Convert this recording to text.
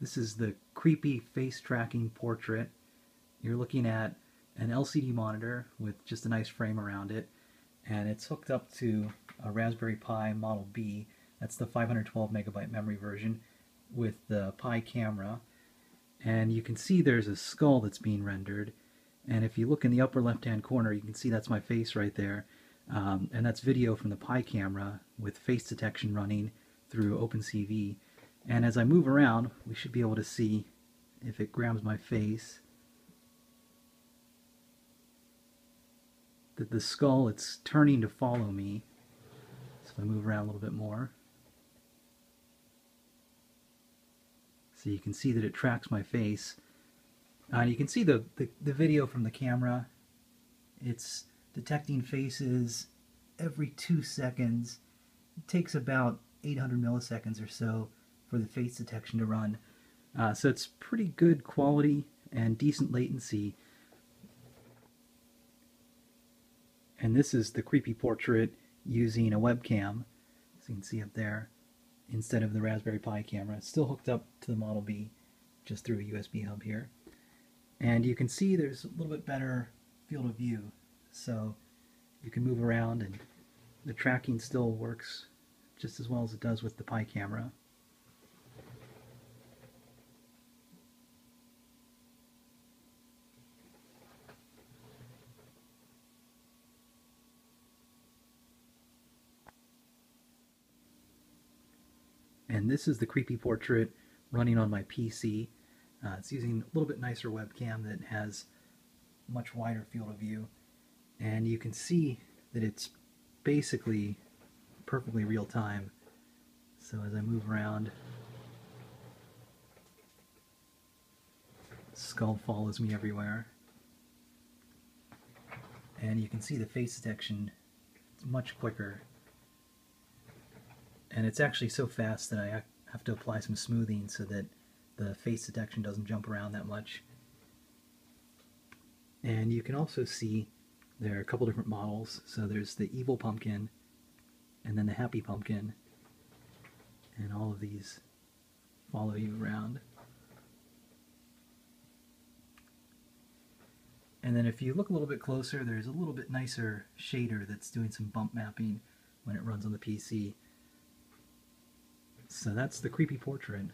This is the creepy face tracking portrait. You're looking at an LCD monitor with just a nice frame around it, and it's hooked up to a Raspberry Pi Model B. That's the 512 megabyte memory version with the Pi camera. And you can see there's a skull that's being rendered. And if you look in the upper left hand corner, you can see that's my face right there. Um, and that's video from the Pi camera with face detection running through OpenCV. And as I move around, we should be able to see if it grabs my face that the skull, it's turning to follow me. So if I move around a little bit more. So you can see that it tracks my face. Uh, you can see the, the, the video from the camera. It's detecting faces every two seconds. It takes about 800 milliseconds or so for the face detection to run. Uh, so it's pretty good quality and decent latency. And this is the creepy portrait using a webcam, so you can see up there, instead of the Raspberry Pi camera. It's still hooked up to the Model B, just through a USB hub here. And you can see there's a little bit better field of view, so you can move around and the tracking still works just as well as it does with the Pi camera. And this is the creepy portrait running on my PC. Uh, it's using a little bit nicer webcam that has much wider field of view. And you can see that it's basically perfectly real time. So as I move around, skull follows me everywhere. And you can see the face detection it's much quicker and it's actually so fast that I have to apply some smoothing so that the face detection doesn't jump around that much. And you can also see there are a couple different models. So there's the evil pumpkin and then the happy pumpkin. And all of these follow you around. And then if you look a little bit closer, there's a little bit nicer shader that's doing some bump mapping when it runs on the PC. So that's the creepy portrait.